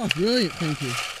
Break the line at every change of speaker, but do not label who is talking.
Oh, brilliant, thank you.